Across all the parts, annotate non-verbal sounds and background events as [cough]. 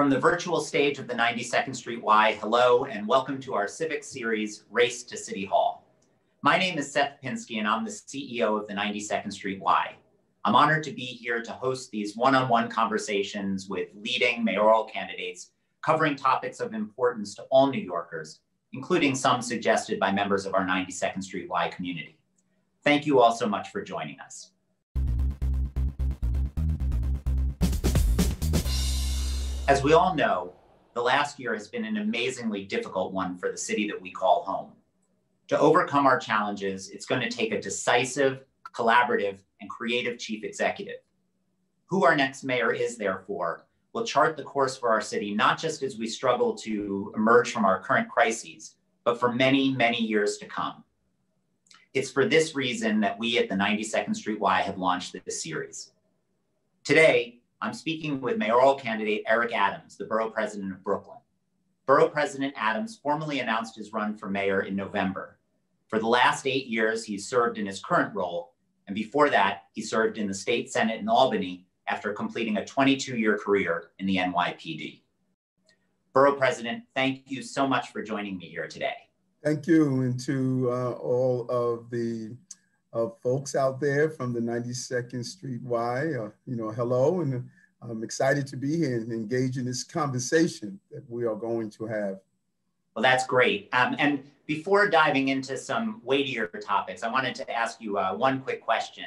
From the virtual stage of the 92nd Street Y, hello and welcome to our civic series, Race to City Hall. My name is Seth Pinsky and I'm the CEO of the 92nd Street Y. I'm honored to be here to host these one-on-one conversations with leading mayoral candidates covering topics of importance to all New Yorkers, including some suggested by members of our 92nd Street Y community. Thank you all so much for joining us. As we all know, the last year has been an amazingly difficult one for the city that we call home. To overcome our challenges, it's going to take a decisive, collaborative, and creative chief executive. Who our next mayor is, therefore, will chart the course for our city, not just as we struggle to emerge from our current crises, but for many, many years to come. It's for this reason that we at the 92nd Street Y have launched this series. Today, I'm speaking with mayoral candidate Eric Adams, the borough president of Brooklyn. Borough President Adams formally announced his run for mayor in November. For the last eight years, he's served in his current role, and before that, he served in the state senate in Albany after completing a 22 year career in the NYPD. Borough President, thank you so much for joining me here today. Thank you, and to uh, all of the of folks out there from the 92nd Street Y. Uh, you know, hello, and I'm excited to be here and engage in this conversation that we are going to have. Well, that's great. Um, and before diving into some weightier topics, I wanted to ask you uh, one quick question.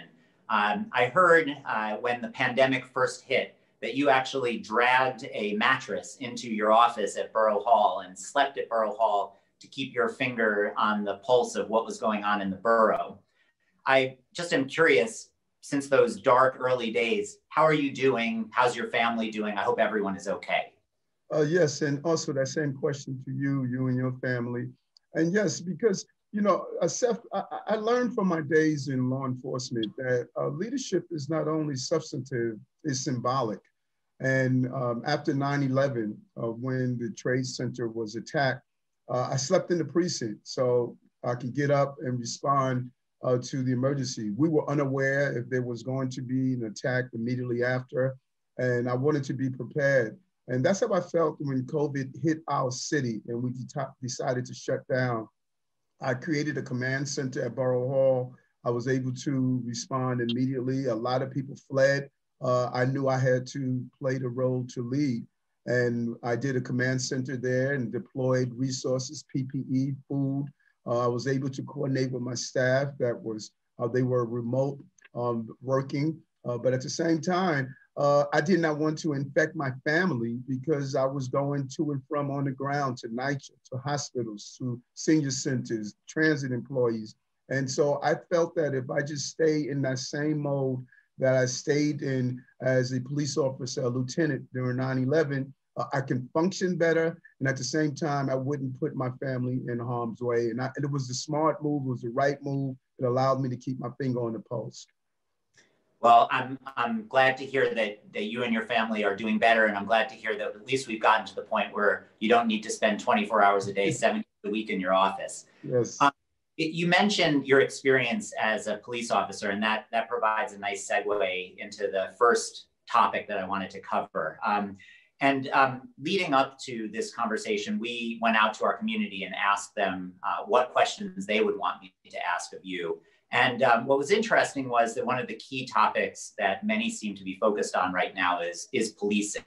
Um, I heard uh, when the pandemic first hit that you actually dragged a mattress into your office at Borough Hall and slept at Borough Hall to keep your finger on the pulse of what was going on in the borough. I just am curious, since those dark early days, how are you doing? How's your family doing? I hope everyone is okay. Uh, yes, and also that same question to you, you and your family. And yes, because you know, Seth, I, I, learned from my days in law enforcement that uh, leadership is not only substantive, it's symbolic. And um, after 9 11, uh, when the Trade Center was attacked, uh, I slept in the precinct so I could get up and respond uh, to the emergency. We were unaware if there was going to be an attack immediately after, and I wanted to be prepared. And that's how I felt when COVID hit our city and we decided to shut down. I created a command center at Borough Hall. I was able to respond immediately. A lot of people fled. Uh, I knew I had to play the role to lead. And I did a command center there and deployed resources, PPE, food, I was able to coordinate with my staff that was, uh, they were remote um, working, uh, but at the same time, uh, I did not want to infect my family because I was going to and from on the ground to NYCHA, to hospitals, to senior centers, transit employees. And so I felt that if I just stay in that same mode that I stayed in as a police officer, a lieutenant during 9 11, uh, I can function better. And at the same time, I wouldn't put my family in harm's way. And, I, and it was the smart move, it was the right move. It allowed me to keep my finger on the pulse. Well, I'm, I'm glad to hear that, that you and your family are doing better. And I'm glad to hear that at least we've gotten to the point where you don't need to spend 24 hours a day, seven days a week in your office. Yes. Um, it, you mentioned your experience as a police officer, and that, that provides a nice segue into the first topic that I wanted to cover. Um, and um, leading up to this conversation, we went out to our community and asked them uh, what questions they would want me to ask of you. And um, what was interesting was that one of the key topics that many seem to be focused on right now is, is policing.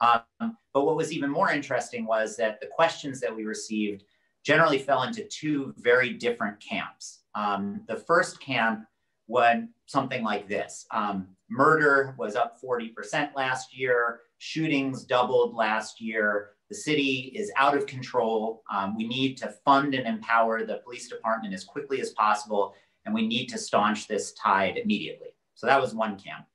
Um, but what was even more interesting was that the questions that we received generally fell into two very different camps. Um, the first camp went something like this. Um, murder was up 40% last year shootings doubled last year. The city is out of control. Um, we need to fund and empower the police department as quickly as possible, and we need to staunch this tide immediately. So that was one camp.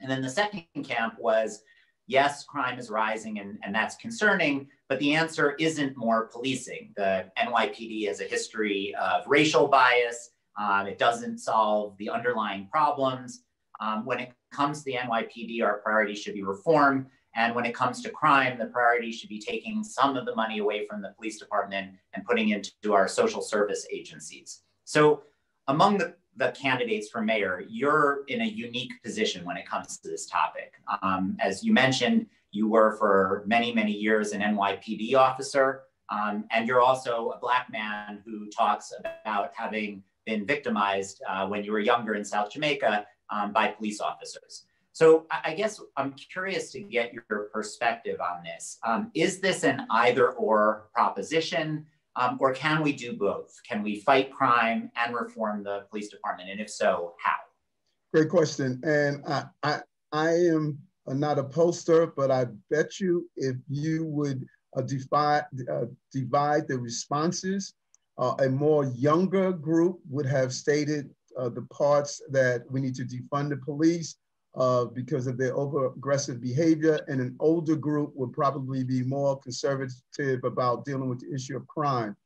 And then the second camp was yes, crime is rising and, and that's concerning, but the answer isn't more policing. The NYPD has a history of racial bias. Um, it doesn't solve the underlying problems. Um, when it comes to the NYPD, our priority should be reform. And when it comes to crime, the priority should be taking some of the money away from the police department and putting into our social service agencies. So among the, the candidates for mayor, you're in a unique position when it comes to this topic. Um, as you mentioned, you were for many, many years an NYPD officer. Um, and you're also a Black man who talks about having been victimized uh, when you were younger in South Jamaica um, by police officers. So I guess I'm curious to get your perspective on this. Um, is this an either or proposition, um, or can we do both? Can we fight crime and reform the police department? And if so, how? Great question. And I, I, I am not a poster, but I bet you if you would uh, divide, uh, divide the responses, uh, a more younger group would have stated uh, the parts that we need to defund the police uh, because of their over aggressive behavior, and an older group would probably be more conservative about dealing with the issue of crime.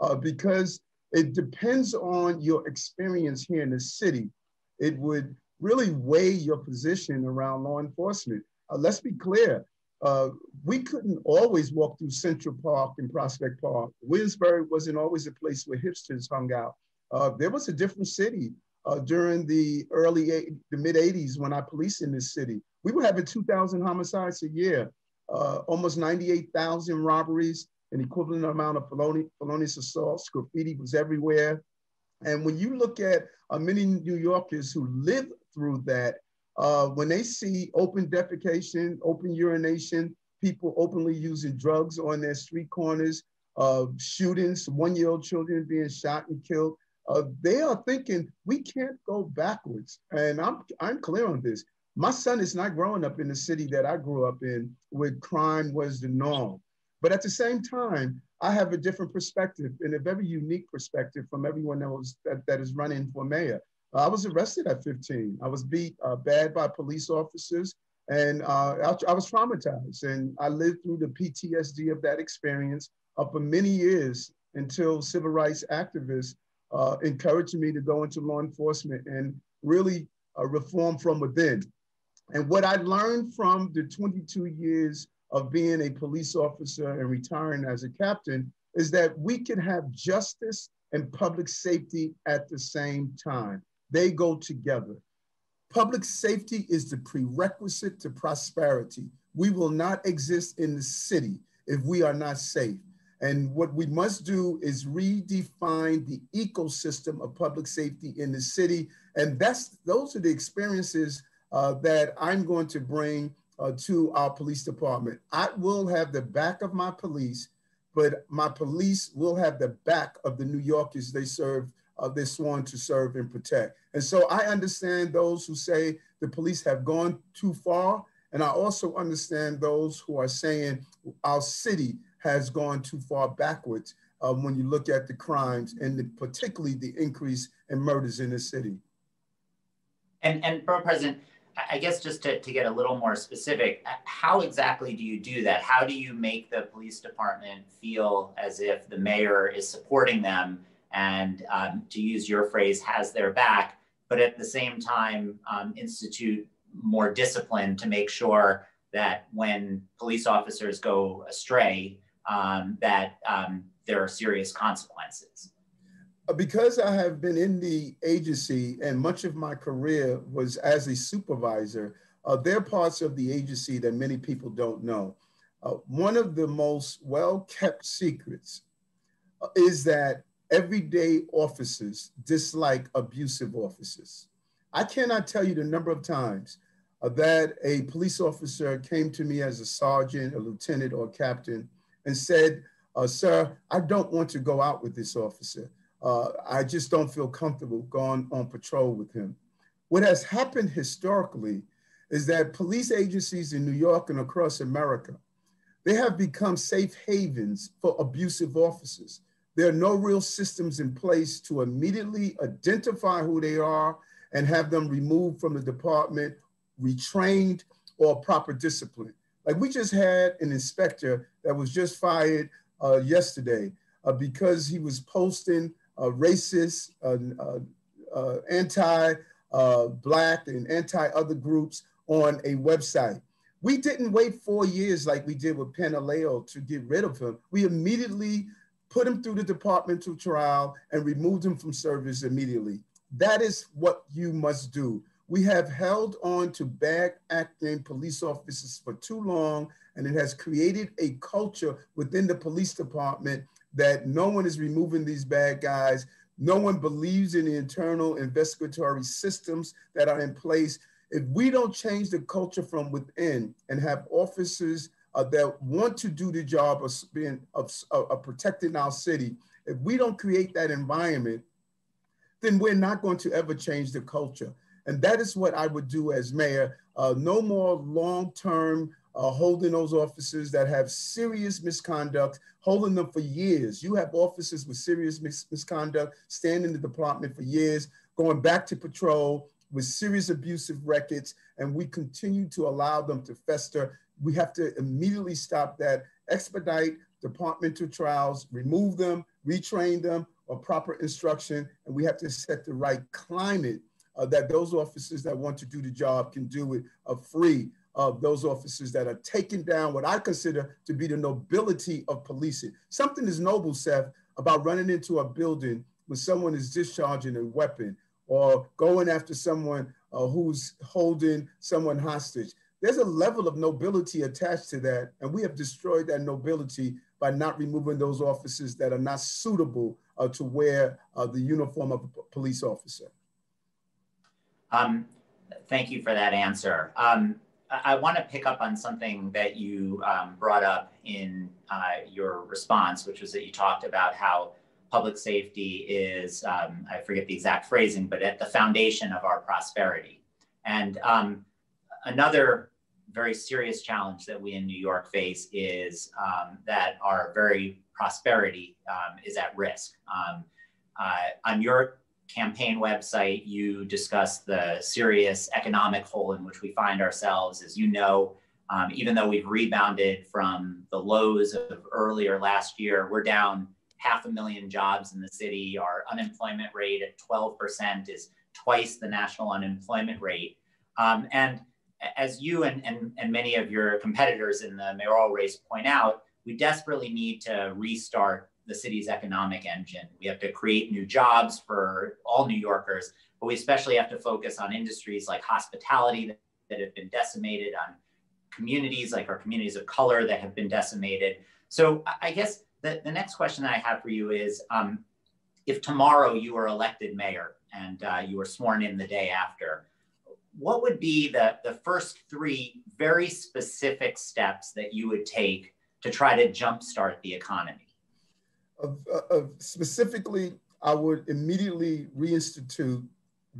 Uh, because it depends on your experience here in the city. It would really weigh your position around law enforcement. Uh, let's be clear, uh, we couldn't always walk through Central Park and Prospect Park. Williamsburg wasn't always a place where hipsters hung out. Uh, there was a different city uh, during the early, the mid 80s when I policed in this city. We were having 2,000 homicides a year, uh, almost 98,000 robberies, an equivalent amount of felonious assaults. Graffiti was everywhere. And when you look at uh, many New Yorkers who live through that, uh, when they see open defecation, open urination, people openly using drugs on their street corners, uh, shootings, one-year-old children being shot and killed, uh, they are thinking we can't go backwards. And I'm I'm clear on this. My son is not growing up in the city that I grew up in, where crime was the norm. But at the same time, I have a different perspective and a very unique perspective from everyone that was that, that is running for mayor. I was arrested at 15. I was beat uh, bad by police officers, and uh, I, I, was traumatized. And I lived through the PTSD of that experience uh, for many years until civil rights activists uh, encouraged me to go into law enforcement and really uh, reform from within. And what I learned from the 22 years of being a police officer and retiring as a captain is that we can have justice and public safety at the same time. They go together. Public safety is the prerequisite to prosperity. We will not exist in the city if we are not safe. And what we must do is redefine the ecosystem of public safety in the city. And that's those are the experiences uh, that I'm going to bring uh, to our police department. I will have the back of my police, but my police will have the back of the New Yorkers they serve uh, they're sworn to serve and protect. And so I understand those who say the police have gone too far. And I also understand those who are saying our city has gone too far backwards um, when you look at the crimes and the, particularly the increase in murders in the city. And, and Borough President, I guess just to, to get a little more specific, how exactly do you do that? How do you make the police department feel as if the mayor is supporting them and um, to use your phrase, has their back, but at the same time, um, institute more discipline to make sure that when police officers go astray, um, that um, there are serious consequences. Uh, because I have been in the agency and much of my career was as a supervisor, uh, there are parts of the agency that many people don't know. Uh, one of the most well kept secrets uh, is that everyday officers dislike abusive officers. I cannot tell you the number of times uh, that a police officer came to me as a sergeant, a lieutenant, or captain and said, uh, Sir, I don't want to go out with this officer. Uh, I just don't feel comfortable going on patrol with him. What has happened historically is that police agencies in New York and across America, they have become safe havens for abusive officers. There are no real systems in place to immediately identify who they are and have them removed from the department, retrained, or proper discipline. Like we just had an inspector that was just fired uh, yesterday uh, because he was posting uh, racist, uh, uh, uh, anti-black, and anti-other groups on a website. We didn't wait four years like we did with Pantaleo to get rid of him. We immediately put him through the departmental trial, and removed him from service immediately. That is what you must do. We have held on to bad acting police officers for too long, and it has created a culture within the police department that no one is removing these bad guys. No one believes in the internal investigatory systems that are in place. If we don't change the culture from within and have officers uh, that want to do the job of being of, of protecting our city, if we don't create that environment, then we're not going to ever change the culture. And that is what I would do as mayor. Uh, no more long-term uh, holding those officers that have serious misconduct, holding them for years. You have officers with serious mis misconduct staying in the department for years, going back to patrol with serious abusive records, and we continue to allow them to fester. We have to immediately stop that, expedite departmental trials, remove them, retrain them, or proper instruction, and we have to set the right climate uh, that those officers that want to do the job can do it uh, free of those officers that are taking down what I consider to be the nobility of policing. Something is noble, Seth, about running into a building when someone is discharging a weapon or going after someone uh, who's holding someone hostage. There's a level of nobility attached to that, and we have destroyed that nobility by not removing those officers that are not suitable uh, to wear uh, the uniform of a police officer. Um, thank you for that answer. Um, I, want to pick up on something that you um, brought up in uh, your response, which was that you talked about how public safety is, um, I forget the exact phrasing, but at the foundation of our prosperity. And um, another very serious challenge that we in New York face is um, that our very prosperity is at risk. Uh, on your campaign website, you discuss the serious economic hole in which we find ourselves. As you know, um, even though we've rebounded from the lows of earlier last year, we're down half a million jobs in the city. Our unemployment rate at 12% is twice the national unemployment rate. Um, and as you and, and, and many of your competitors in the mayoral race point out, we desperately need to restart the city's economic engine. We have to create new jobs for all New Yorkers, but we especially have to focus on industries like hospitality that, that have been decimated, on communities like our communities of color that have been decimated. So I guess the, the next question that I have for you is um, if tomorrow you were elected mayor and uh, you were sworn in the day after, what would be the, the first three very specific steps that you would take to try to jumpstart the economy? Of, of specifically, I would immediately reinstitute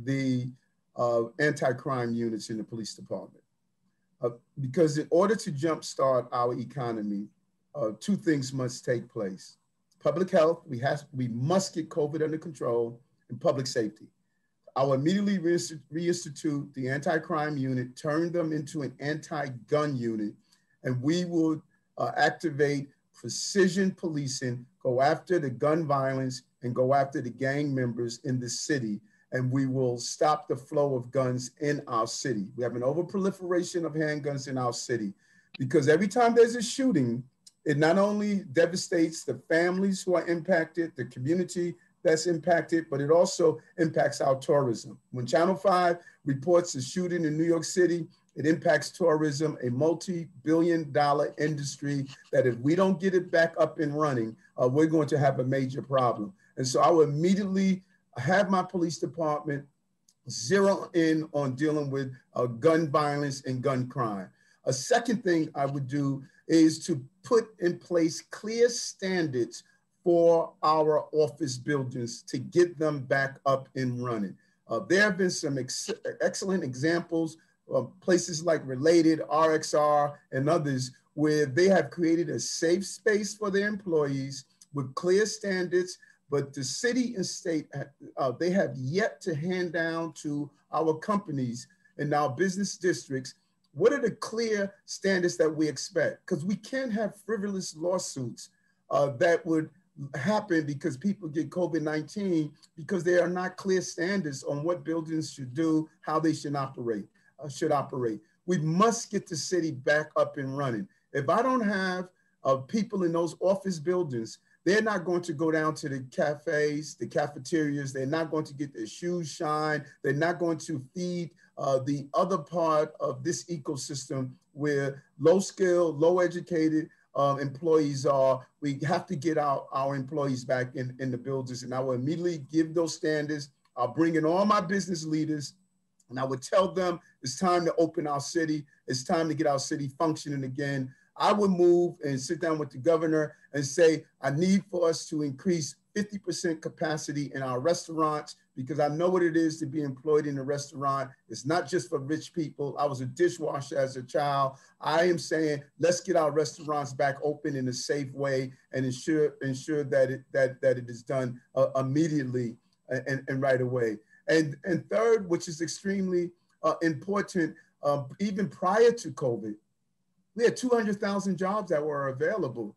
the uh, anti-crime units in the police department. Uh, because in order to jumpstart our economy, uh, two things must take place. Public health, we, have, we must get COVID under control, and public safety. I will immediately reinstitute the anti-crime unit, turn them into an anti-gun unit, and we will uh, activate precision policing, go after the gun violence, and go after the gang members in the city. And we will stop the flow of guns in our city. We have an overproliferation of handguns in our city because every time there's a shooting, it not only devastates the families who are impacted, the community that's impacted, but it also impacts our tourism. When Channel 5 reports a shooting in New York City, it impacts tourism, a multi-billion dollar industry that if we don't get it back up and running, uh, we're going to have a major problem. And so I will immediately have my police department zero in on dealing with uh, gun violence and gun crime. A second thing I would do is to put in place clear standards for our office buildings to get them back up and running. Uh, there have been some ex excellent examples of places like Related, RXR, and others where they have created a safe space for their employees with clear standards, but the city and state, uh, they have yet to hand down to our companies and our business districts what are the clear standards that we expect? Because we can't have frivolous lawsuits uh, that would happen because people get COVID-19 because there are not clear standards on what buildings should do, how they should operate, uh, should operate. We must get the city back up and running. If I don't have uh, people in those office buildings, they're not going to go down to the cafes, the cafeterias. They're not going to get their shoes shine. They're not going to feed uh, the other part of this ecosystem where low skilled, low educated um, employees are. We have to get our, our employees back in, in the buildings. And I will immediately give those standards. I'll bring in all my business leaders and I would tell them it's time to open our city. It's time to get our city functioning again. I would move and sit down with the governor and say, I need for us to increase 50% capacity in our restaurants because I know what it is to be employed in a restaurant. It's not just for rich people. I was a dishwasher as a child. I am saying let's get our restaurants back open in a safe way and ensure ensure that it that that it is done uh, immediately and, and right away. And and third, which is extremely uh, important, um, even prior to COVID, we had 200,000 jobs that were available,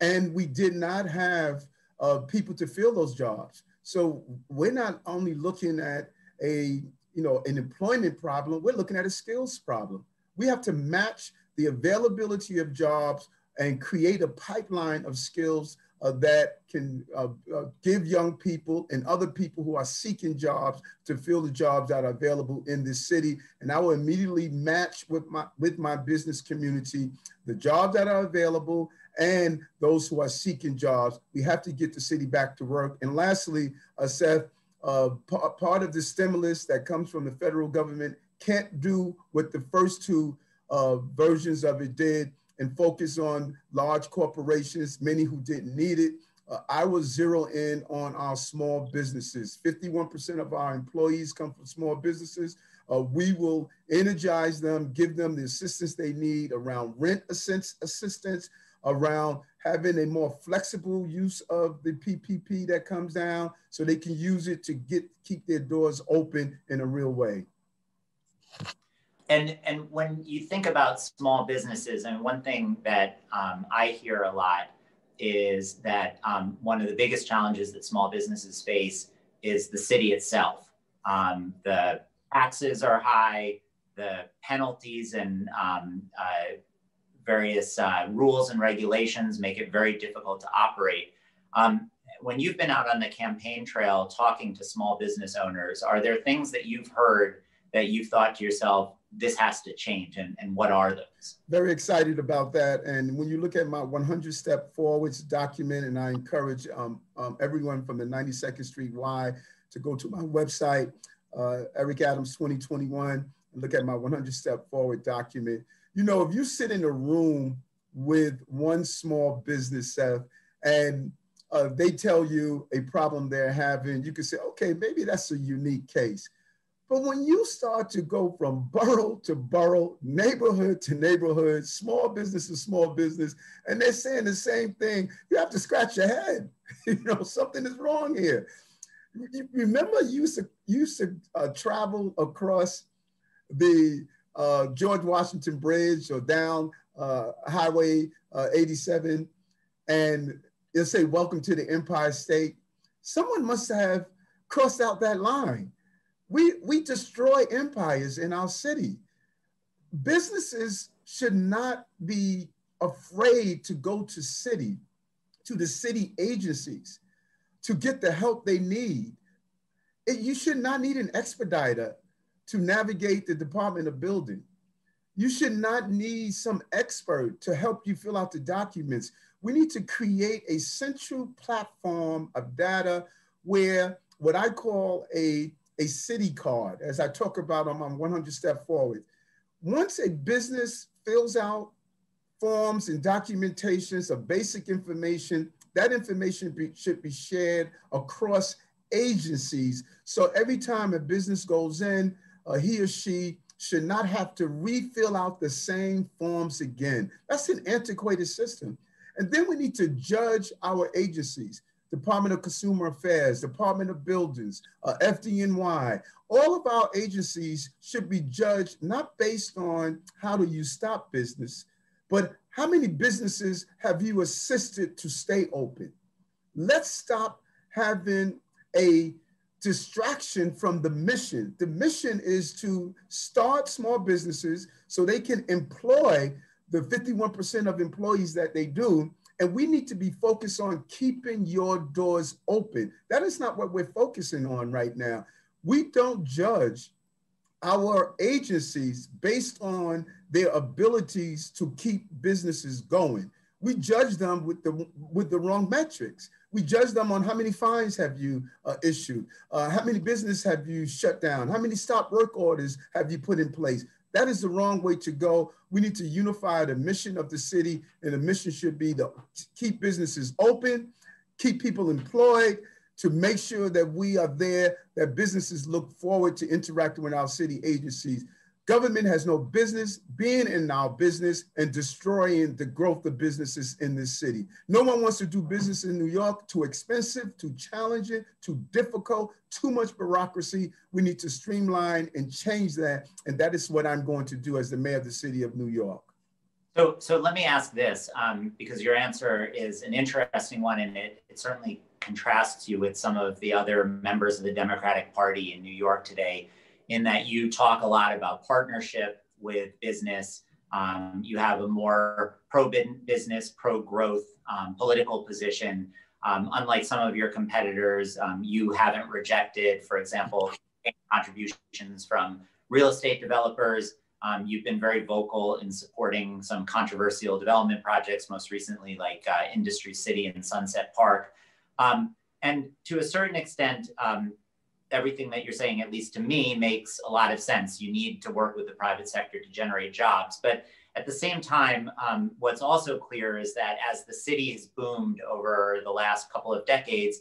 and we did not have uh, people to fill those jobs. So we're not only looking at a you know an employment problem, we're looking at a skills problem. We have to match the availability of jobs and create a pipeline of skills uh, that can uh, uh, give young people and other people who are seeking jobs to fill the jobs that are available in this city. And I will immediately match with my with my business community the jobs that are available and those who are seeking jobs. We have to get the city back to work. And lastly, uh, Seth, uh, part of the stimulus that comes from the federal government can't do what the first two uh, versions of it did and focus on large corporations, many who didn't need it. Uh, I was zero in on our small businesses. 51% of our employees come from small businesses. Uh, we will energize them, give them the assistance they need around rent assistance, around having a more flexible use of the PPP that comes down so they can use it to get keep their doors open in a real way. And and when you think about small businesses, and one thing that um, I hear a lot is that um, one of the biggest challenges that small businesses face is the city itself. Um, the taxes are high, the penalties and um, uh, various uh, rules and regulations make it very difficult to operate. Um, when you've been out on the campaign trail talking to small business owners, are there things that you've heard that you've thought to yourself, this has to change and, and what are those? Very excited about that. And when you look at my 100 step forwards document and i encourage um, um, everyone from the 92nd street y to go to my website uh, eric adams 2021 and look at my 100 step forward document. You know if you sit in a room with one small business Seth, and uh, they tell you a problem they're having you can say okay maybe that's a unique case but when you start to go from borough to borough, neighborhood to neighborhood, small business to small business, and they're saying the same thing, you have to scratch your head. [laughs] you know, something is wrong here. You remember you used to, used to uh, travel across the uh, George Washington Bridge or down uh, Highway uh, 87 and it'll say, welcome to the Empire State. Someone must have crossed out that line we, we destroy empires in our city. Businesses should not be afraid to go to city, to the city agencies to get the help they need. It, you should not need an expediter to navigate the Department of Building. You should not need some expert to help you fill out the documents. We need to create a central platform of data where what I call a a city card, as I talk about on my 100 Step Forward. Once a business fills out forms and documentations of basic information, that information be, should be shared across agencies. So every time a business goes in, uh, he or she should not have to refill out the same forms again. That's an antiquated system. And then we need to judge our agencies. Department of Consumer Affairs, Department of Buildings, uh, FDNY. All of our agencies should be judged not based on how do you stop business, but how many businesses have you assisted to stay open? Let's stop having a distraction from the mission. The mission is to start small businesses so they can employ the 51% of employees that they do and we need to be focused on keeping your doors open. That is not what we're focusing on right now. We don't judge our agencies based on their abilities to keep businesses going. We judge them with the with the wrong metrics. We judge them on how many fines have you uh, issued, uh, how many business have you shut down, how many stop work orders have you put in place. That is the wrong way to go. We need to unify the mission of the city, and the mission should be to keep businesses open, keep people employed, to make sure that we are there, that businesses look forward to interacting with our city agencies. Government has no business being in our business and destroying the growth of businesses in this city. No one wants to do business in New York. Too expensive, too challenging, too difficult, too much bureaucracy. We need to streamline and change that. And that is what I'm going to do as the mayor of the city of New York. So, so let me ask this, um, because your answer is an interesting one, and it, it certainly contrasts you with some of the other members of the Democratic Party in New York today in that you talk a lot about partnership with business. Um, you have a more pro business, pro growth um, political position. Um, unlike some of your competitors, um, you haven't rejected, for example, contributions from real estate developers. Um, you've been very vocal in supporting some controversial development projects, most recently, like uh, Industry City and Sunset Park. Um, and to a certain extent, everything that you're saying, at least to me, makes a lot of sense. You need to work with the private sector to generate jobs. But at the same time, um, what's also clear is that as the city has boomed over the last couple of decades,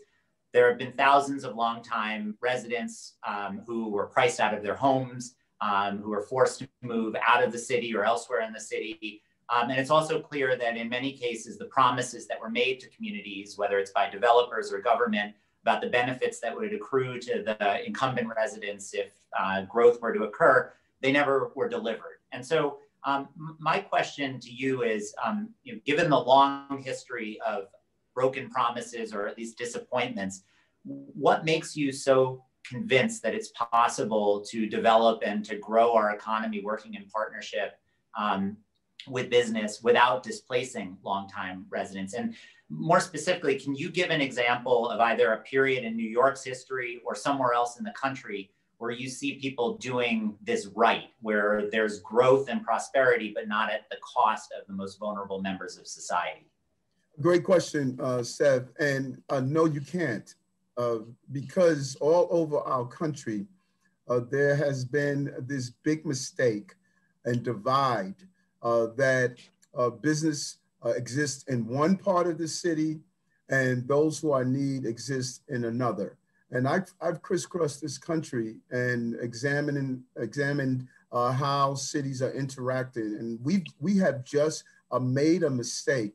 there have been thousands of longtime residents um, who were priced out of their homes, um, who were forced to move out of the city or elsewhere in the city. Um, and it's also clear that in many cases, the promises that were made to communities, whether it's by developers or government, about the benefits that would accrue to the incumbent residents if uh, growth were to occur, they never were delivered. And so um, my question to you is, um, you know, given the long history of broken promises or at least disappointments, what makes you so convinced that it's possible to develop and to grow our economy working in partnership um, with business without displacing longtime residents? And more specifically, can you give an example of either a period in New York's history or somewhere else in the country where you see people doing this right, where there's growth and prosperity, but not at the cost of the most vulnerable members of society? Great question, uh, Seth. And uh, no, you can't, uh, because all over our country, uh, there has been this big mistake and divide that uh, business uh, exist in one part of the city and those who are in need exist in another. And I've, I've crisscrossed this country and examining, examined uh, how cities are interacting. And we we have just uh, made a mistake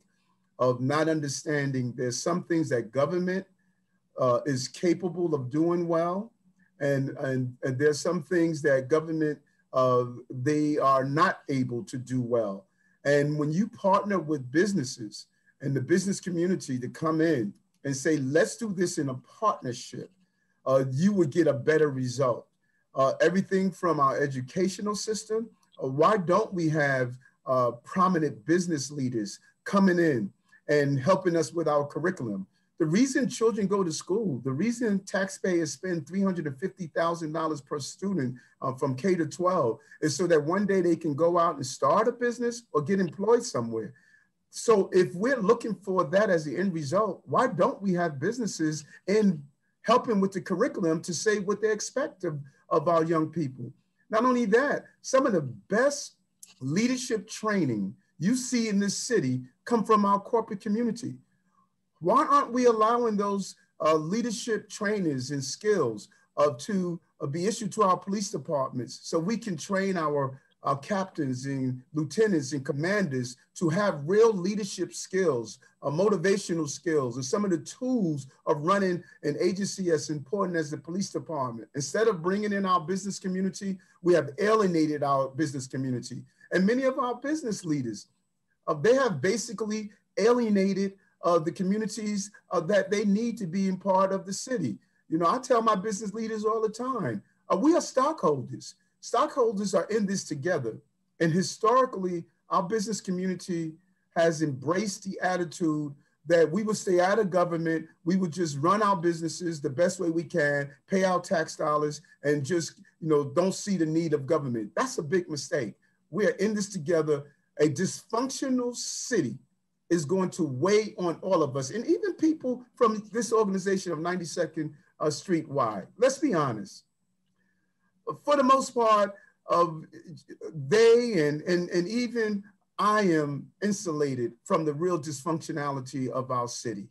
of not understanding there's some things that government uh, is capable of doing well. And, and, and there's some things that government, uh, they are not able to do well. And when you partner with businesses and the business community to come in and say, let's do this in a partnership, uh, you would get a better result. Uh, everything from our educational system, uh, why don't we have uh, prominent business leaders coming in and helping us with our curriculum? The reason children go to school, the reason taxpayers spend $350,000 per student uh, from K to 12 is so that one day they can go out and start a business or get employed somewhere. So if we're looking for that as the end result, why don't we have businesses in helping with the curriculum to say what they expect of, of our young people? Not only that, some of the best leadership training you see in this city come from our corporate community. Why aren't we allowing those uh, leadership trainers and skills uh, to uh, be issued to our police departments so we can train our, our captains and lieutenants and commanders to have real leadership skills, uh, motivational skills, and some of the tools of running an agency as important as the police department. Instead of bringing in our business community, we have alienated our business community. And many of our business leaders, uh, they have basically alienated uh, the communities uh, that they need to be in part of the city. You know, I tell my business leaders all the time, uh, we are stockholders. Stockholders are in this together. And historically, our business community has embraced the attitude that we would stay out of government. We would just run our businesses the best way we can, pay our tax dollars, and just you know don't see the need of government. That's a big mistake. We are in this together. A dysfunctional city is going to weigh on all of us, and even people from this organization of 92nd uh, Street Y. Let's be honest. For the most part, of they and, and, and even I am insulated from the real dysfunctionality of our city.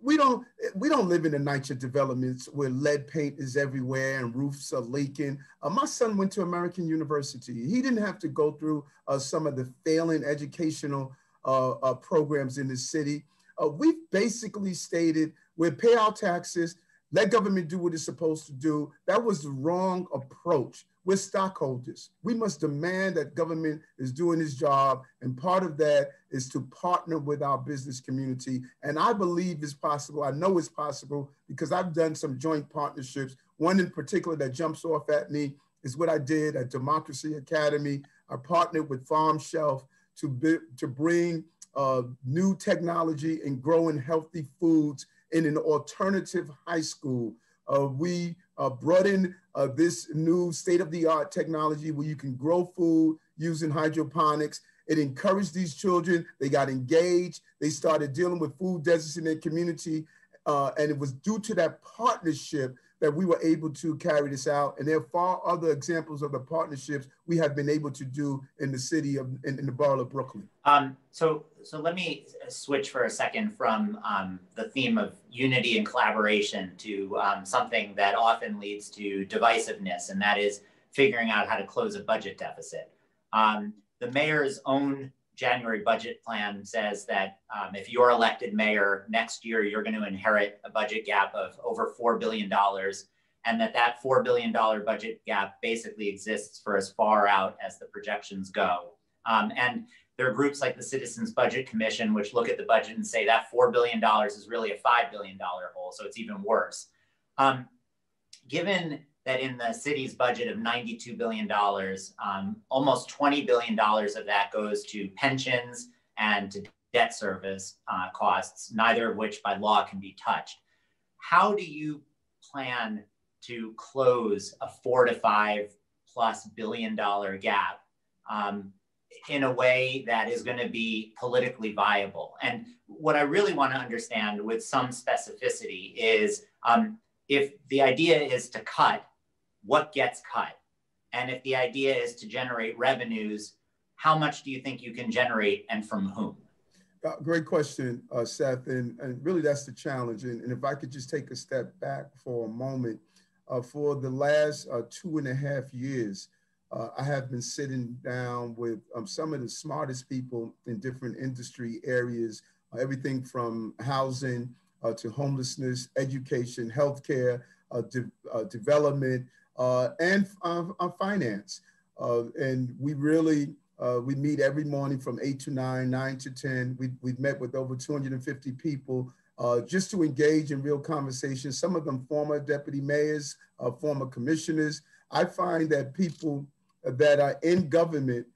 We don't, we don't live in the NYCHA developments where lead paint is everywhere and roofs are leaking. Uh, my son went to American University. He didn't have to go through uh, some of the failing educational uh, uh programs in the city. Uh, we've basically stated we pay our taxes, let government do what it's supposed to do. That was the wrong approach. We're stockholders. We must demand that government is doing its job. And part of that is to partner with our business community. And I believe it's possible. I know it's possible because I've done some joint partnerships. One in particular that jumps off at me is what I did at Democracy Academy. I partnered with Farmshelf to, be, to bring uh, new technology and growing healthy foods in an alternative high school. Uh, we uh, brought in uh, this new state-of-the-art technology where you can grow food using hydroponics. It encouraged these children. They got engaged. They started dealing with food deserts in their community. Uh, and it was due to that partnership that we were able to carry this out. And there are far other examples of the partnerships we have been able to do in the city of, in, in the borough of Brooklyn. Um, so, so let me switch for a second from um, the theme of unity and collaboration to um, something that often leads to divisiveness, and that is figuring out how to close a budget deficit. Um, the mayor's own January budget plan says that um, if you're elected mayor next year, you're going to inherit a budget gap of over $4 billion and that that $4 billion budget gap basically exists for as far out as the projections go. Um, and there are groups like the Citizens Budget Commission, which look at the budget and say that $4 billion is really a $5 billion hole, so it's even worse. Um, given that in the city's budget of $92 billion, um, almost $20 billion of that goes to pensions and to debt service uh, costs, neither of which by law can be touched. How do you plan to close a four to five plus billion dollar gap um, in a way that is going to be politically viable? And what I really want to understand with some specificity is um, if the idea is to cut what gets cut? And if the idea is to generate revenues, how much do you think you can generate and from whom? Uh, great question, uh, Seth. And, and really, that's the challenge. And, and, if I could just take a step back for a moment, uh, for the last uh, two and a half years, uh, I have been sitting down with um, some of the smartest people in different industry areas, uh, everything from housing to homelessness, education, healthcare, de development, and uh, finance. Uh, and we really, uh, we meet every morning from eight to nine, nine to 10. We, we've met with over 250 people uh, just to engage in real conversations. Some of them former deputy mayors, uh, former commissioners. I find that people that are in government,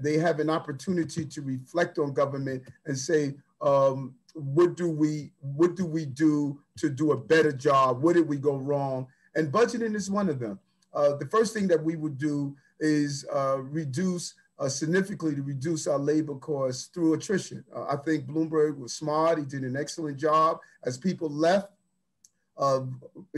they have an opportunity to reflect on government and say, um, what do we what do we do to do a better job? What did we go wrong? And budgeting is one of them. Uh, the first thing that we would do is uh, reduce uh, significantly to reduce our labor costs through attrition. Uh, I think Bloomberg was smart. He did an excellent job. As people left, uh,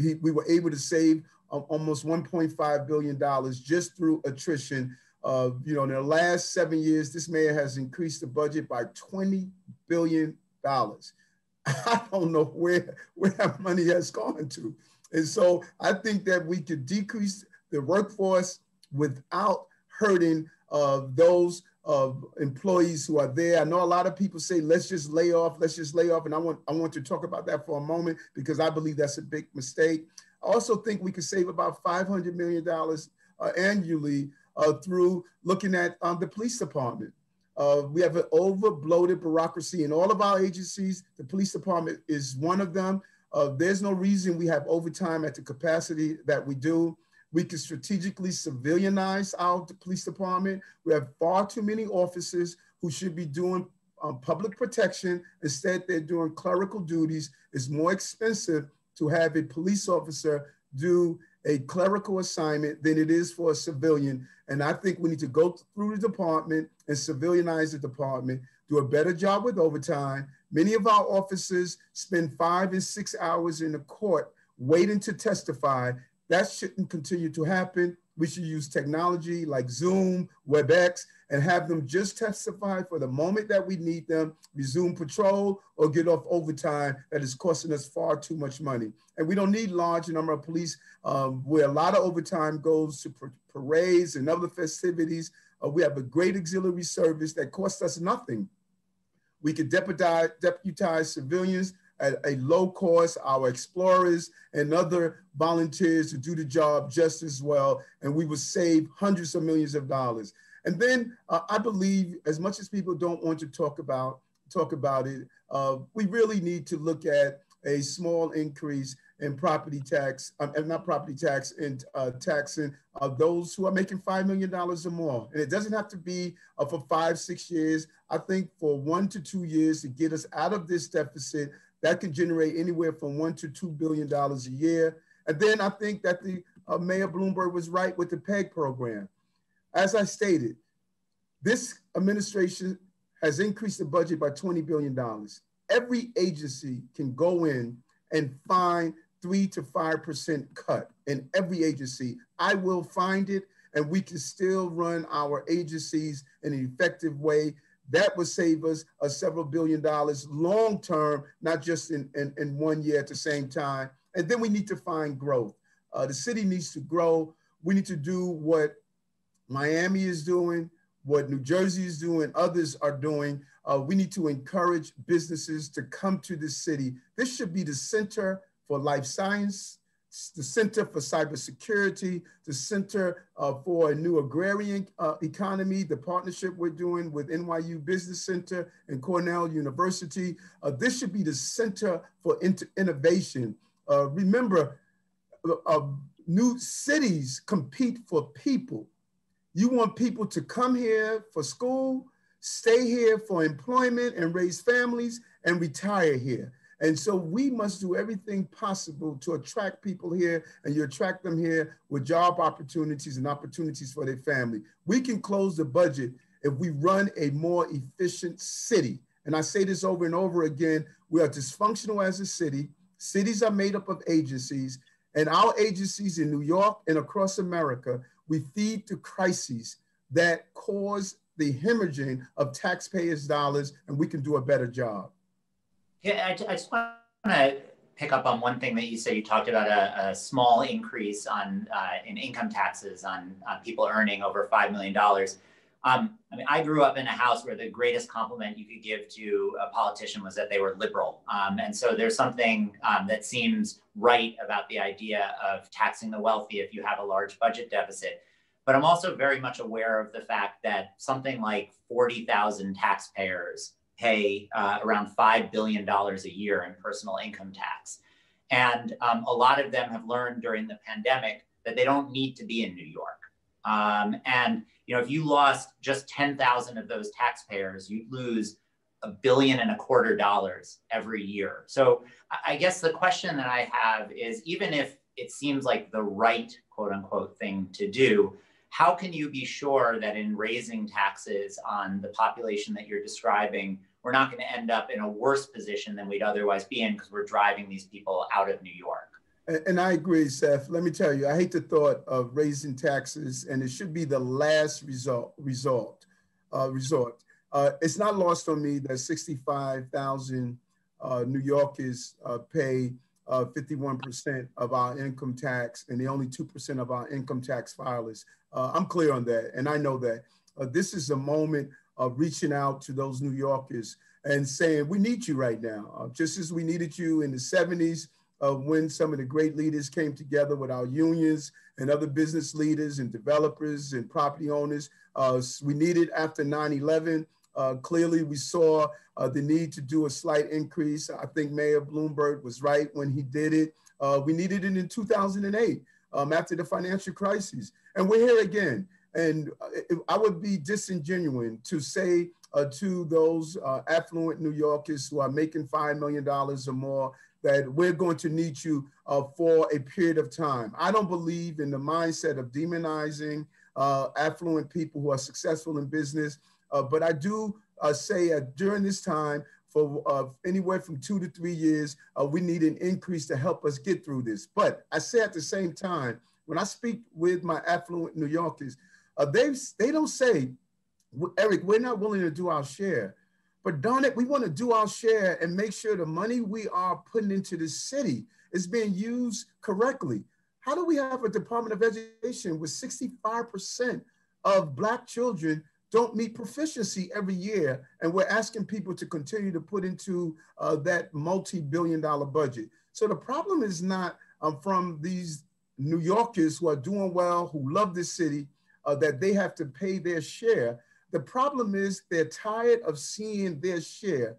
he, we were able to save almost $1.5 billion just through attrition. you know, in the last seven years, this mayor has increased the budget by $20 billion. [laughs] I don't know where, where that money has gone to. And so I think that we could decrease the workforce without hurting uh, those uh, employees who are there. I know a lot of people say, let's just lay off, let's just lay off. And I want, I want to talk about that for a moment because I believe that's a big mistake. I also think we could save about $500 million uh, annually uh, through looking at um, the police department. Uh, we have an over bloated bureaucracy in all of our agencies. The police department is one of them. Uh, there's no reason we have overtime at the capacity that we do. We can strategically civilianize our police department. We have far too many officers who should be doing um, public protection. Instead, they're doing clerical duties. It's more expensive to have a police officer do a clerical assignment than it is for a civilian. And I think we need to go through the department and civilianize the department, do a better job with overtime. Many of our officers spend five and six hours in the court waiting to testify. That shouldn't continue to happen. We should use technology like Zoom, WebEx, and have them just testify for the moment that we need them, resume patrol, or get off overtime that is costing us far too much money. And we don't need large number of police um, where a lot of overtime goes to parades and other festivities. Uh, we have a great auxiliary service that costs us nothing. We could deputize, deputize civilians at a low cost, our explorers and other volunteers to do the job just as well. And we would save hundreds of millions of dollars. And then uh, I believe, as much as people don't want to talk about talk about it, uh, we really need to look at a small increase in property tax, um, and not property tax, and uh, taxing uh, those who are making $5 million or more. And it doesn't have to be uh, for five, six years. I think for one to two years to get us out of this deficit, that can generate anywhere from one to $2 billion a year. And then I think that the uh, Mayor Bloomberg was right with the PEG program. As I stated, this administration has increased the budget by $20 billion. Every agency can go in and find three to 5% cut in every agency. I will find it and we can still run our agencies in an effective way. That would save us a several billion dollars long term, not just in, in, in, one year at the same time. And then we need to find growth. Uh, the city needs to grow. We need to do what Miami is doing, what New Jersey is doing, others are doing. Uh, we need to encourage businesses to come to the city. This should be the center for life science, the Center for Cybersecurity, the Center uh, for a New Agrarian uh, Economy, the partnership we're doing with NYU Business Center and Cornell University. Uh, this should be the center for innovation. Uh, remember, uh, new cities compete for people. You want people to come here for school, stay here for employment and raise families, and retire here. And so we must do everything possible to attract people here and you attract them here with job opportunities and opportunities for their family. We can close the budget if we run a more efficient city. And I say this over and over again, we are dysfunctional as a city. Cities are made up of agencies and our agencies in New York and across America we feed to crises that cause the hemorrhaging of taxpayers' dollars, and we can do a better job. Yeah, I, I just want to pick up on one thing that you said. You talked about a, a small increase on uh, in income taxes on, on people earning over five million dollars. Um, I mean, I grew up in a house where the greatest compliment you could give to a politician was that they were liberal. Um, and so there's something um, that seems right about the idea of taxing the wealthy if you have a large budget deficit. But I'm also very much aware of the fact that something like 40,000 taxpayers pay uh, around $5 billion a year in personal income tax. And um, a lot of them have learned during the pandemic that they don't need to be in New York. Um, and you know, if you lost just 10,000 of those taxpayers, you'd lose a billion and a quarter dollars every year. So I guess the question that I have is even if it seems like the right quote unquote thing to do, how can you be sure that in raising taxes on the population that you're describing, we're not going to end up in a worse position than we'd otherwise be in because we're driving these people out of New York? And I agree, Seth. Let me tell you, I hate the thought of raising taxes, and it should be the last result. Result, uh, resort. Uh, it's not lost on me that 65,000 uh, New Yorkers uh, 51% uh, of our income tax, and the only 2% of our income tax filers. Uh, I'm clear on that, and I know that. this is a moment of reaching out to those New Yorkers and saying, "We need you right now, just as we needed you in the 70s." of when some of the great leaders came together with our unions and other business leaders and developers and property owners. Uh, we needed after 9 11. Uh, clearly, we saw uh, the need to do a slight increase. I think Mayor Bloomberg was right when he did it. Uh, we needed it in 2008 um, after the financial crisis. And we're here again. And uh, I would be disingenuous to say uh, to those uh, affluent New Yorkers who are making $5 million or more that we're going to need you for a period of time. I don't believe in the mindset of demonizing affluent people who are successful in business, but I do uh, say that during this time, for uh, anywhere from two to three years, uh, we need an increase to help us get through this. But I say at the same time, when I speak with my affluent New Yorkers, they they don't say, Eric, we're not willing to do our share. But darn it, we want to do our share and make sure the money we are putting into the city is being used correctly. How do we have a Department of Education with 65% of Black children don't meet proficiency every year? And we're asking people to continue to put into uh, that multi billion dollar budget. So the problem is not um, from these New Yorkers who are doing well, who love this city, uh, that they have to pay their share. The problem is they're tired of seeing their share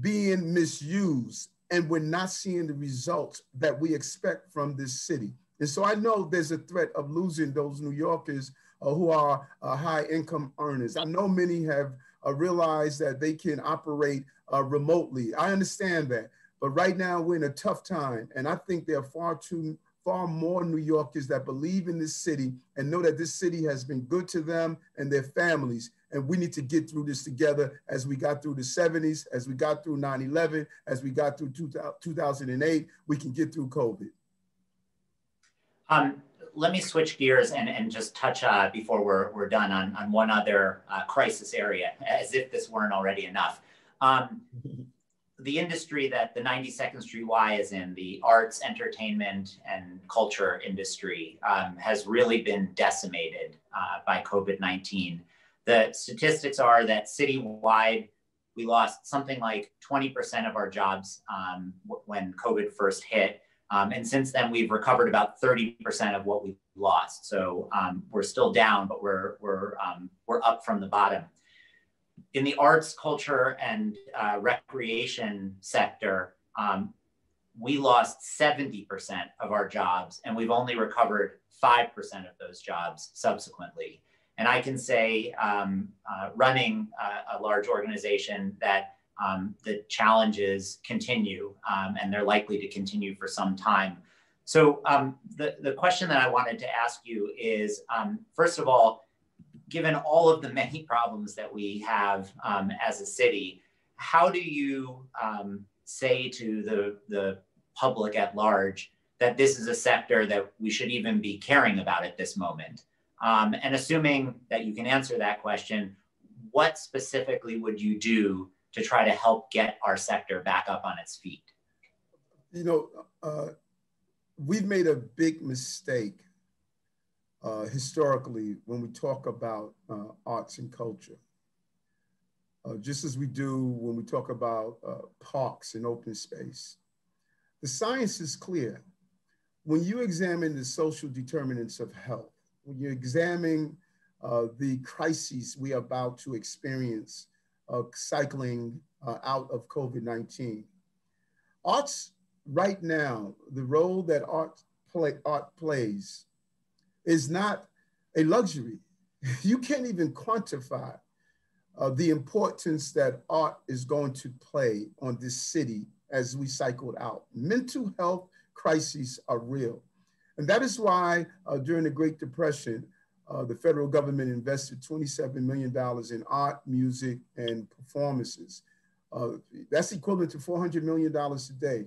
being misused and we're not seeing the results that we expect from this city. And so I know there's a threat of losing those New Yorkers who are uh, high income earners. I know many have uh, realized that they can operate uh, remotely. I understand that. But right now we're in a tough time. And I think there are far too far more New Yorkers that believe in this city and know that this city has been good to them and their families. And we need to get through this together as we got through the 70s, as we got through 9 11, as we got through 2008, we can get through COVID. Um, let me switch gears and, and just touch uh, before we're, we're done on, on one other uh, crisis area, as if this weren't already enough. Um, the industry that the 92nd Street Y is in, the arts, entertainment, and culture industry, um, has really been decimated uh, by COVID 19. The statistics are that citywide, we lost something like 20% of our jobs um, when COVID first hit. Um, and since then, we've recovered about 30% of what we lost. So um, we're still down, but we're, we're, um, we're up from the bottom in the arts, culture, and uh, recreation sector, um, we lost 70% of our jobs, and we've only recovered 5% of those jobs subsequently. And I can say, um, uh, running a, a, large organization, that um, the challenges continue, um, and they're likely to continue for some time. So, um, the, the question that I wanted to ask you is um, first of all, given all of the many [laughs] problems that we have um, as a city, how do you um, say to the, the public at large that this is a sector that we should even be caring about at this moment? And assuming that you can answer that question, what specifically would you do to try to help get our sector back up on its feet? You know, uh, we've made a big mistake uh, historically when we talk about uh, arts and culture. Uh, just as we do when we talk about uh, parks and open space. The science is clear. When you examine the social determinants of health, when you examine uh, the crises we are about to experience cycling out of COVID-19, arts right now, the role that art, play, art plays is not a luxury. [laughs] You can't even quantify uh, the importance that art is going to play on this city as we cycled out. Mental health crises are real. And that is why uh, during the Great Depression, uh, the federal government invested $27 million in art, music, and performances. Uh, that's equivalent to $400 million today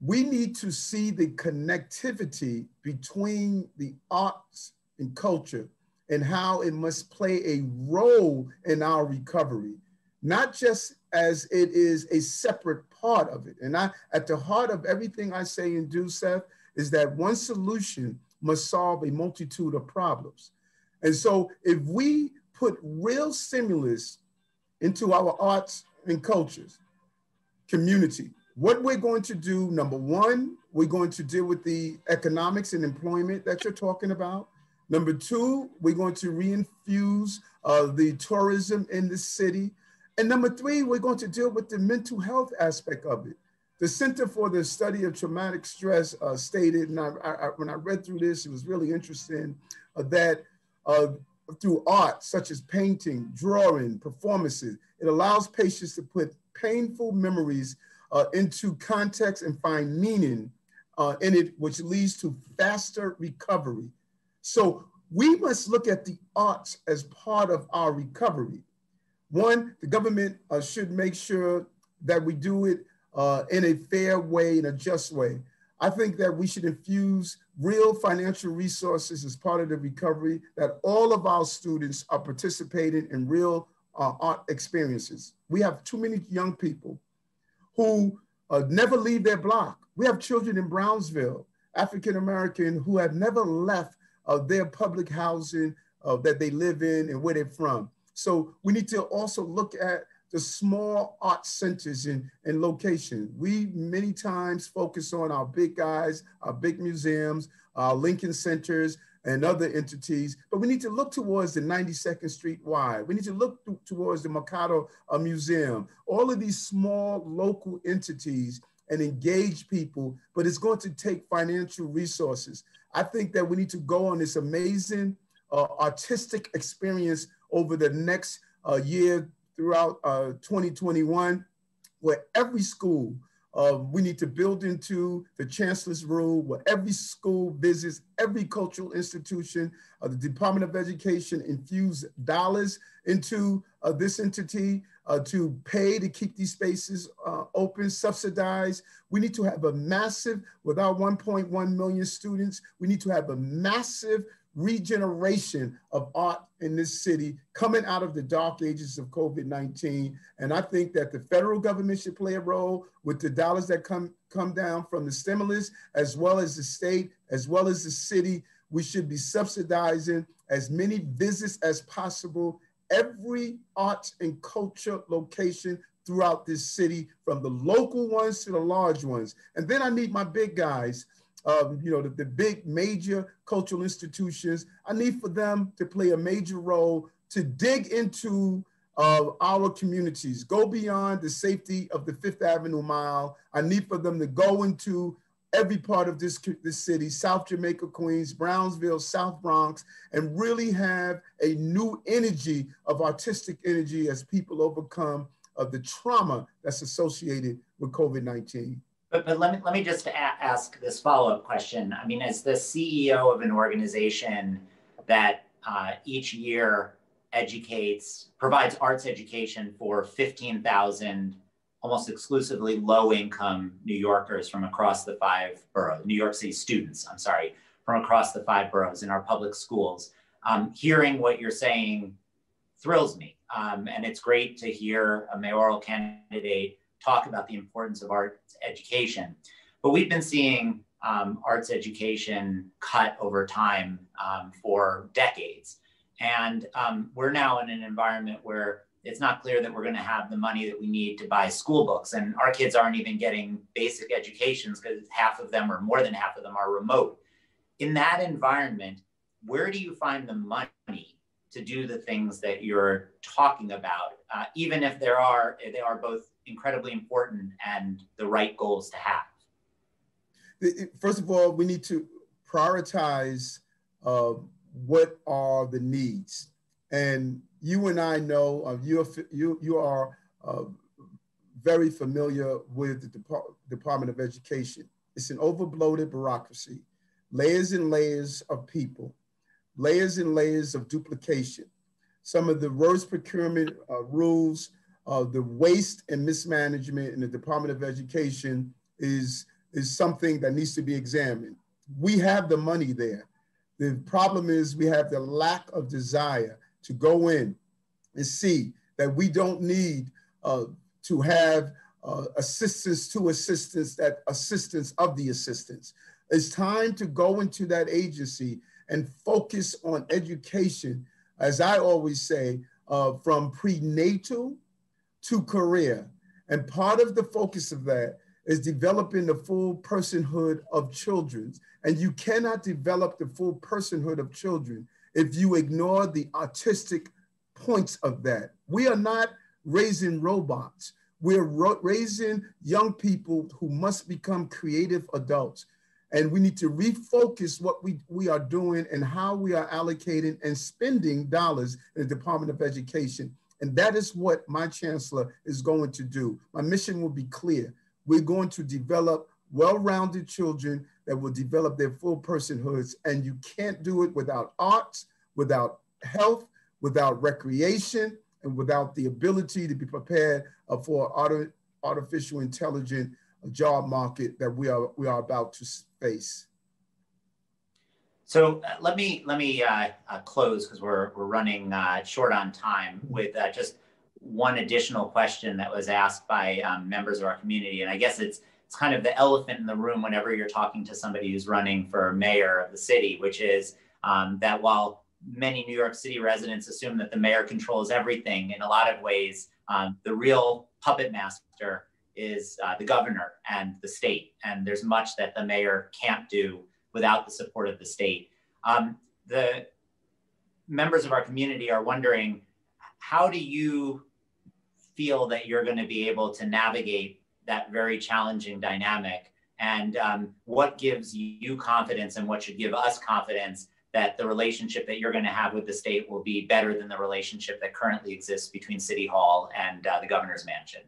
we need to see the connectivity between the arts and culture and how it must play a role in our recovery, not just as it is a separate part of it. And I, at the heart of everything I say and do, Seth, is that one solution must solve a multitude of problems. And so if we put real stimulus into our arts and cultures, community, what we're going to do, number one, we're going to deal with the economics and employment that you're talking about. Number two, we're going to reinfuse uh, the tourism in the city. And number three, we're going to deal with the mental health aspect of it. The Center for the Study of Traumatic Stress uh, stated, and I, I, when I read through this, it was really interesting, uh, that uh, through art such as painting, drawing, performances. It allows patients to put painful memories uh, into context and find meaning uh, in it, which leads to faster recovery. So we must look at the arts as part of our recovery. One, the government uh, should make sure that we do it uh, in a fair way, in a just way. I think that we should infuse real financial resources as part of the recovery, that all of our students are participating in real uh, art experiences. We have too many young people who uh, never leave their block. We have children in Brownsville, African American, who have never left uh, their public housing uh, that they live in and where they're from. So we need to also look at the small art centers and, and locations. We many times focus on our big guys, our big museums, our Lincoln centers, and other entities, but we need to look towards the 92nd Street Y. We need to look towards the MoCADA uh, Museum, all of these small local entities and engage people, but it's going to take financial resources. I think that we need to go on this amazing uh, artistic experience over the next uh, year, throughout uh, 2021, where every school, uh, we need to build into the chancellor's rule, where every school visits, every cultural institution, uh, the Department of Education infuse dollars into uh, this entity uh, to pay to keep these spaces uh, open, subsidized. We need to have a massive, without 1.1 million students, we need to have a massive regeneration of art in this city coming out of the dark ages of COVID-19. And I think that the federal government should play a role with the dollars that come, come down from the stimulus, as well as the state, as well as the city. We should be subsidizing as many visits as possible, every arts and culture location throughout this city, from the local ones to the large ones. And then I need my big guys um, you know, the, the big major cultural institutions. I need for them to play a major role to dig into uh, our communities, go beyond the safety of the Fifth Avenue Mile. I need for them to go into every part of this, this city, South Jamaica, Queens, Brownsville, South Bronx, and really have a new energy of artistic energy as people overcome of the trauma that's associated with COVID-19. But, but let me let me just ask this follow up question. I mean, as the CEO of an organization that uh, each year educates provides arts education for fifteen thousand almost exclusively low income New Yorkers from across the five boroughs, New York City students. I'm sorry, from across the five boroughs in our public schools. Um, hearing what you're saying thrills me, um, and it's great to hear a mayoral candidate talk about the importance of arts education. But we've been seeing um, arts education cut over time um, for decades. And um, we're now in an environment where it's not clear that we're going to have the money that we need to buy school books. And our kids aren't even getting basic educations because half of them or more than half of them are remote. In that environment, where do you find the money to do the things that you're talking about, uh, even if there are they are both incredibly important and the right goals to have? First of all, we need to prioritize uh, what are the needs. And you and I know uh, you, you, you are uh, very familiar with the Depart Department of Education. It's an overbloated bureaucracy, layers and layers of people, layers and layers of duplication. Some of the worst procurement uh, rules uh, the waste and mismanagement in the Department of Education is, is something that needs to be examined. We have the money there. The problem is we have the lack of desire to go in and see that we don't need uh, to have uh, assistance to assistance, that assistance of the assistance. It's time to go into that agency and focus on education, as I always say, uh, from prenatal to career. And part of the focus of that is developing the full personhood of children. And you cannot develop the full personhood of children if you ignore the artistic points of that. We are not raising robots. We're raising young people who must become creative adults. And we need to refocus what we, we are doing and how we are allocating and spending dollars in the Department of Education. And that is what my chancellor is going to do. My mission will be clear. We're going to develop well-rounded children that will develop their full personhoods. And you can't do it without arts, without health, without recreation, and without the ability to be prepared for artificial intelligent job market that we are we are about to face. So uh, let me let me uh, uh, close because we're we're running uh, short on time with uh, just one additional question that was asked by um, members of our community, and I guess it's it's kind of the elephant in the room whenever you're talking to somebody who's running for mayor of the city, which is um, that while many New York City residents assume that the mayor controls everything, in a lot of ways, um, the real puppet master is uh, the governor and the state. And there's much that the mayor can't do without the support of the state. Um, the members of our community are wondering how do you feel that you're going to be able to navigate that very challenging dynamic? And um, what gives you confidence and what should give us confidence that the relationship that you're going to have with the state will be better than the relationship that currently exists between City Hall and uh, the governor's mansion?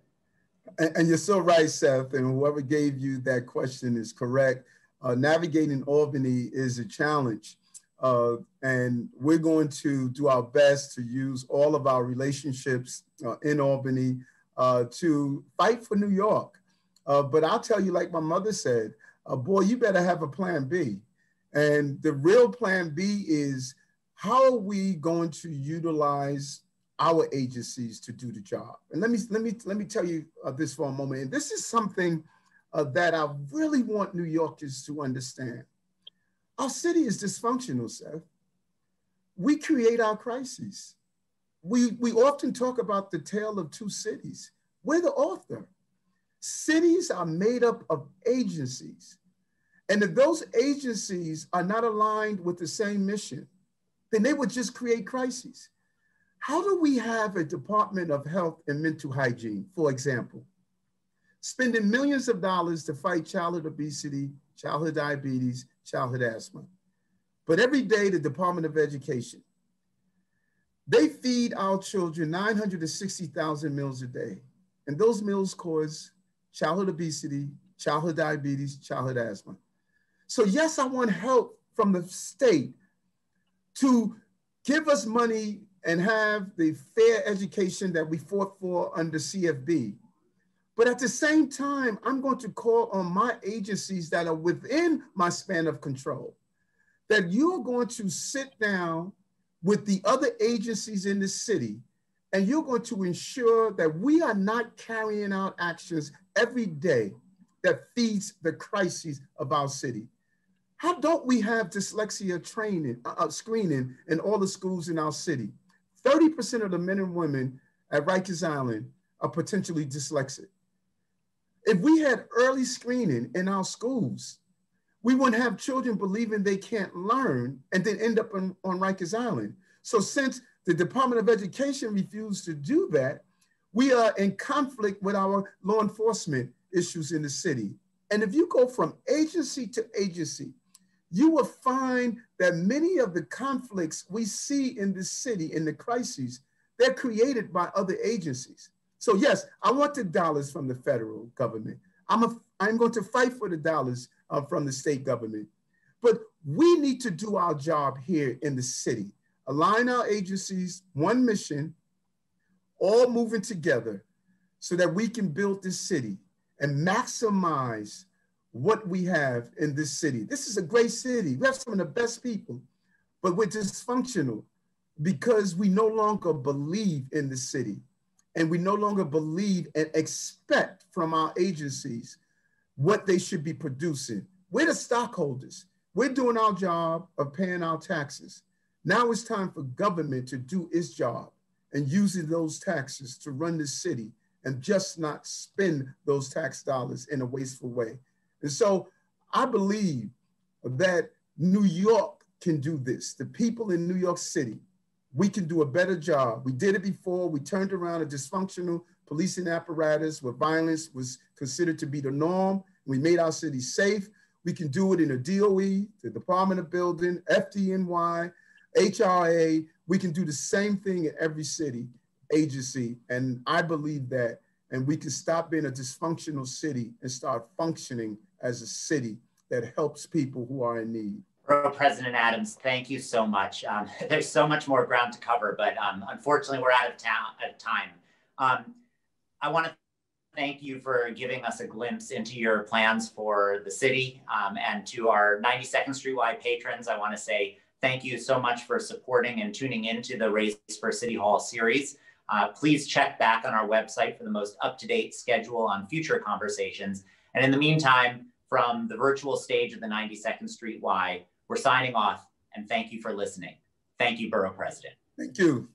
And, and, you're so right, Seth. And whoever gave you that question is correct. Uh, navigating Albany is a challenge. Uh, and we're going to do our best to use all of our relationships uh, in Albany uh, to fight for New York. Uh, but I'll tell you, like my mother said, uh, boy, you better have a plan B. And the real plan B is how are we going to utilize our agencies to do the job. And let me let me let me tell you uh, this for a moment. And this is something uh, that I really want New Yorkers to understand. Our city is dysfunctional, Seth. We create our crises. We we often talk about the tale of two cities. We're the author. Cities are made up of agencies. And if those agencies are not aligned with the same mission, then they would just create crises. How do we have a Department of Health and Mental Hygiene, for example, spending millions of dollars to fight childhood obesity, childhood diabetes, childhood asthma? But every day, the Department of Education, they feed our children 960,000 meals a day. And those meals cause childhood obesity, childhood diabetes, childhood asthma. So, yes, I want help from the state to give us money and have the fair education that we fought for under CFE. But at the same time, I'm going to call on my agencies that are within my span of control that you're going to sit down with the other agencies in the city and you're going to ensure that we are not carrying out actions every day that feeds the crises of our city. How don't we have dyslexia training, uh, uh screening in all the schools in our city? 30% of the men and women at Rikers Island are potentially dyslexic. If we had early screening in our schools, we wouldn't have children believing they can't learn and then end up on, on Rikers Island. So since the Department of Education refused to do that, we are in conflict with our law enforcement issues in the city. And if you go from agency to agency, you will find that many of the conflicts we see in the city, in the crises, they're created by other agencies. So yes, I want the dollars from the federal government. I'm, a, I'm going to fight for the dollars uh, from the state government. But we need to do our job here in the city. Align our agencies, one mission, all moving together so that we can build this city and maximize what we have in this city. This is a great city. We have some of the best people, but we're dysfunctional because we no longer believe in the city and we no longer believe and expect from our agencies what they should be producing. We're the stockholders. We're doing our job of paying our taxes. Now it's time for government to do its job and using those taxes to run the city and just not spend those tax dollars in a wasteful way. And so I believe that New York can do this. The people in New York City, we can do a better job. We did it before. We turned around a dysfunctional policing apparatus where violence was considered to be the norm. We made our city safe. We can do it in a DOE, the Department of Building, FDNY, HRA. We can do the same thing in every city agency. And I believe that, and we can stop being a dysfunctional city and start functioning as a city that helps people who are in need. President Adams, thank you so much. Um, [laughs] there's so much more ground to cover, but um, unfortunately, we're out of, out of time. Um, I want to thank you for giving us a glimpse into your plans for the city um, and to our 92nd Street Y patrons. I want to say thank you so much for supporting and tuning into the Race for City Hall series. Uh, please check back on our website for the most up-to-date schedule on future conversations. And in the meantime, from the virtual stage of the 92nd Street Y, we're signing off and thank you for listening. Thank you, Borough President. Thank you.